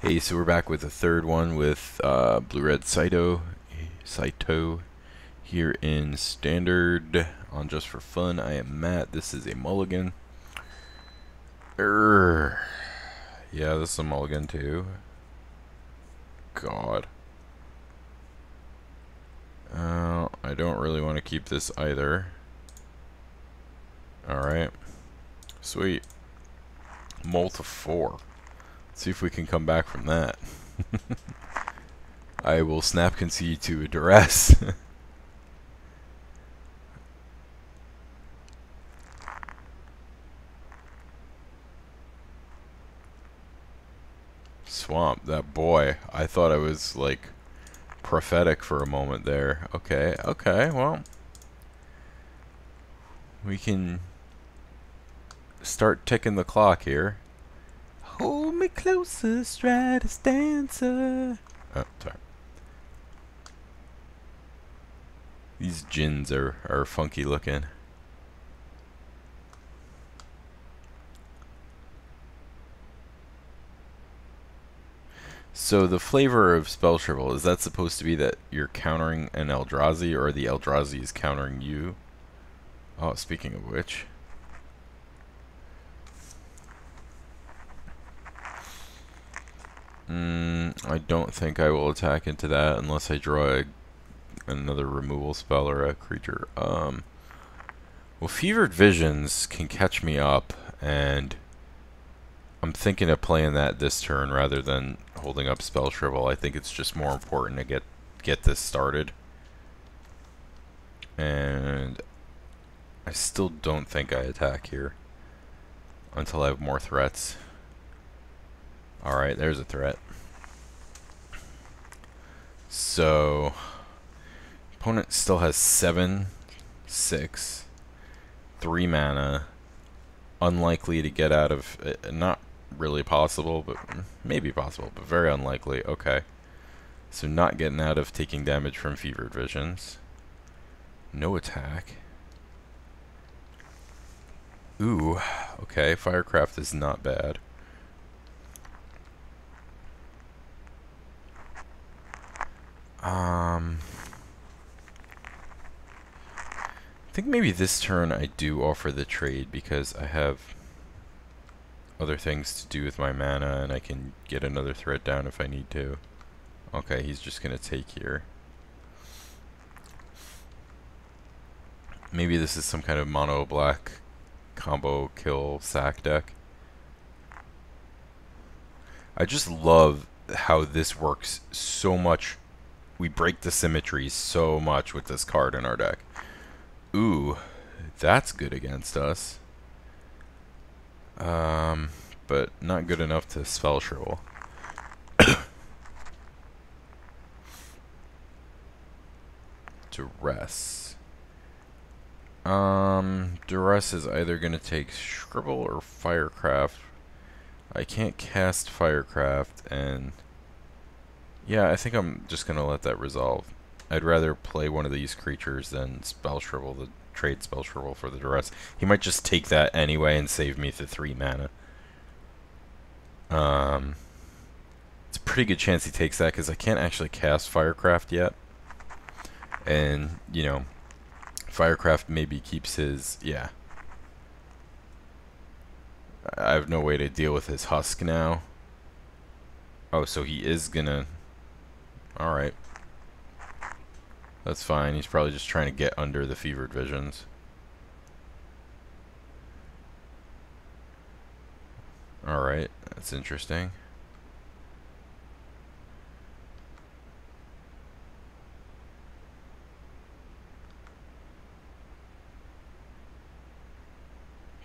Hey, so we're back with the third one with uh, Blue Red Saito, Saito here in Standard on Just for Fun. I am Matt. This is a mulligan. Yeah, this is a mulligan too. God. Uh, I don't really want to keep this either. Alright. Sweet. Multi 4. See if we can come back from that. I will snap concede to a duress. Swamp, that boy. I thought I was like prophetic for a moment there. Okay, okay, well. We can start ticking the clock here. Me closer, Stratus Dancer. Oh, sorry. These gins are, are funky looking. So the flavor of Spell Shrivel, is that supposed to be that you're countering an Eldrazi or the Eldrazi is countering you? Oh, speaking of which. Mm, I don't think I will attack into that unless I draw a, another removal spell or a creature. Um, well, Fevered Visions can catch me up, and I'm thinking of playing that this turn rather than holding up Spell Shrivel. I think it's just more important to get get this started. And I still don't think I attack here until I have more threats. Alright, there's a threat. So, opponent still has 7, 6, 3 mana. Unlikely to get out of, uh, not really possible, but maybe possible, but very unlikely. Okay. So not getting out of taking damage from Fevered Visions. No attack. Ooh, okay, Firecraft is not bad. Um, I think maybe this turn I do offer the trade because I have other things to do with my mana and I can get another threat down if I need to. Okay, he's just going to take here. Maybe this is some kind of mono black combo kill sack deck. I just love how this works so much we break the symmetry so much with this card in our deck. Ooh, that's good against us. Um, but not good enough to spell shrivel. Duress. Um, Duress is either going to take Scribble or Firecraft. I can't cast Firecraft, and yeah, I think I'm just going to let that resolve. I'd rather play one of these creatures than Spell Shrivel, the trade Spell Shrivel for the Duress. He might just take that anyway and save me the 3 mana. Um, it's a pretty good chance he takes that because I can't actually cast Firecraft yet. And, you know, Firecraft maybe keeps his... Yeah. I have no way to deal with his Husk now. Oh, so he is gonna Alright. That's fine. He's probably just trying to get under the fevered visions. Alright, that's interesting.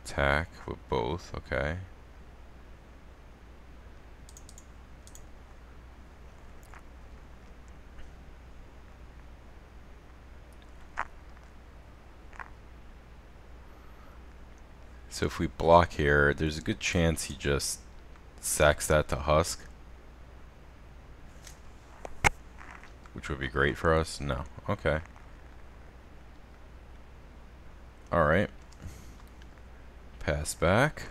Attack with both, okay. So if we block here, there's a good chance he just sacks that to Husk. Which would be great for us. No. Okay. Alright. Pass back.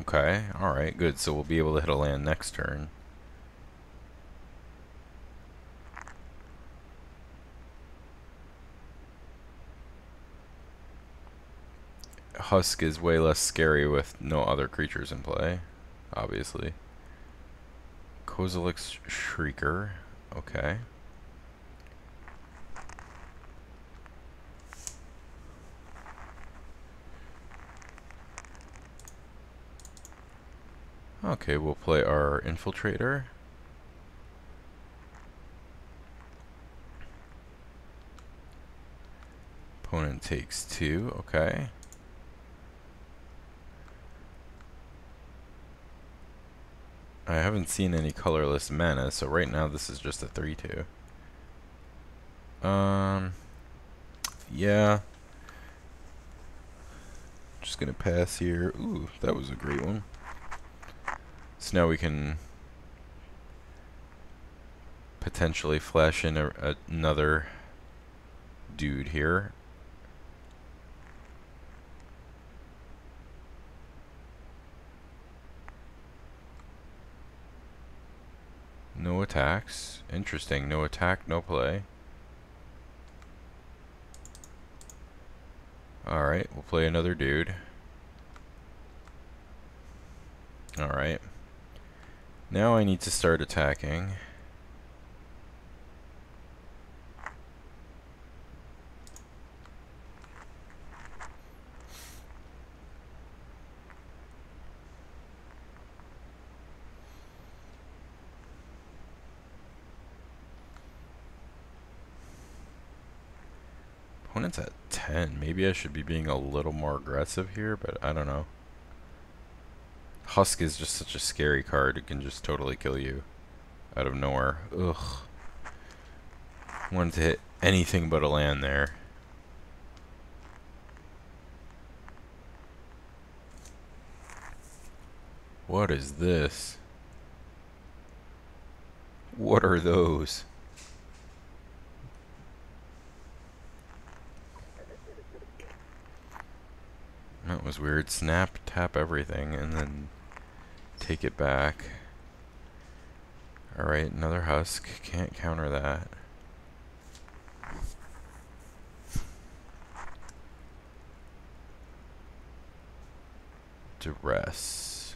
Okay, alright, good. So we'll be able to hit a land next turn. Husk is way less scary with no other creatures in play, obviously. Kozilek's Shrieker, okay. Okay, we'll play our Infiltrator. Opponent takes two, okay. I haven't seen any colorless mana, so right now this is just a 3-2. Um, yeah. Just gonna pass here. Ooh, that was a great one. So now we can potentially flash in a, another dude here. No attacks. Interesting. No attack, no play. Alright, we'll play another dude. Alright. Now I need to start attacking. Opponent's at 10. Maybe I should be being a little more aggressive here, but I don't know. Husk is just such a scary card. It can just totally kill you out of nowhere. Ugh. Wanted to hit anything but a land there. What is this? What are those? That was weird. Snap, tap everything, and then take it back. Alright, another husk. Can't counter that. Duress.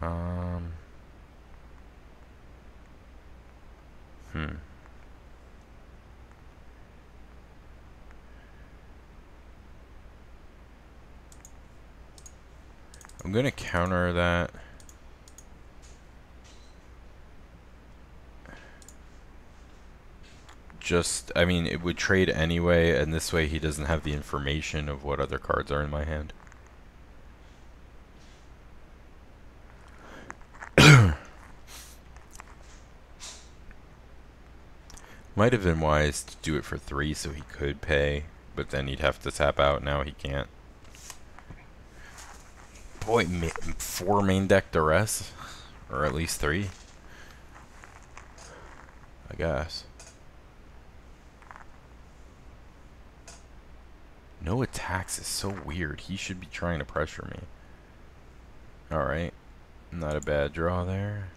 Um. I'm going to counter that. Just, I mean, it would trade anyway, and this way he doesn't have the information of what other cards are in my hand. Might have been wise to do it for three so he could pay, but then he'd have to tap out. Now he can't. Boy, ma four main deck duress, or at least three. I guess. No attacks is so weird. He should be trying to pressure me. Alright. Not a bad draw there.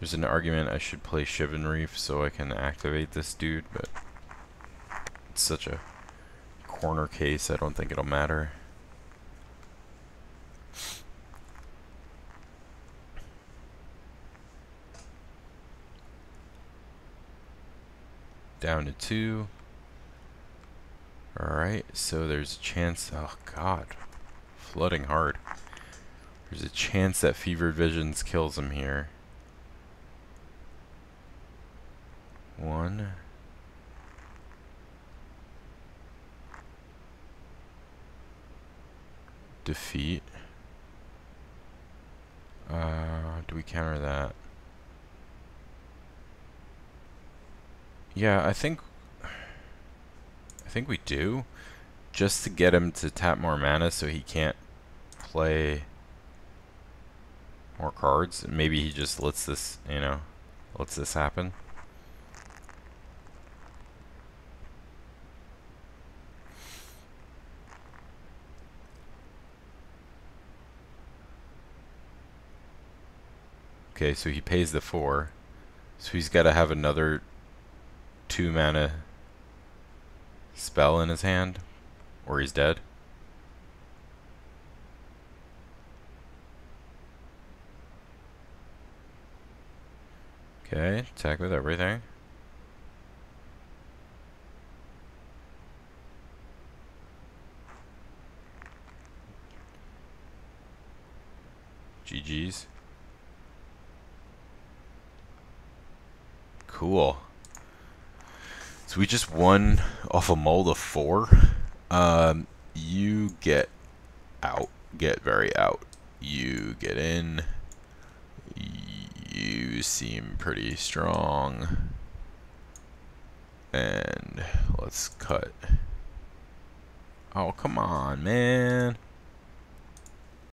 There's an argument I should play Shivan Reef so I can activate this dude, but it's such a corner case, I don't think it'll matter. Down to two. Alright, so there's a chance, oh god, flooding hard. There's a chance that Fevered Visions kills him here. One. Defeat. Uh, do we counter that? Yeah, I think... I think we do. Just to get him to tap more mana so he can't play more cards. Maybe he just lets this, you know, lets this happen. Okay, so he pays the four. So he's got to have another two mana spell in his hand, or he's dead. Okay, attack with everything. So we just won off a mold of four. Um, you get out. Get very out. You get in. You seem pretty strong. And let's cut. Oh, come on, man.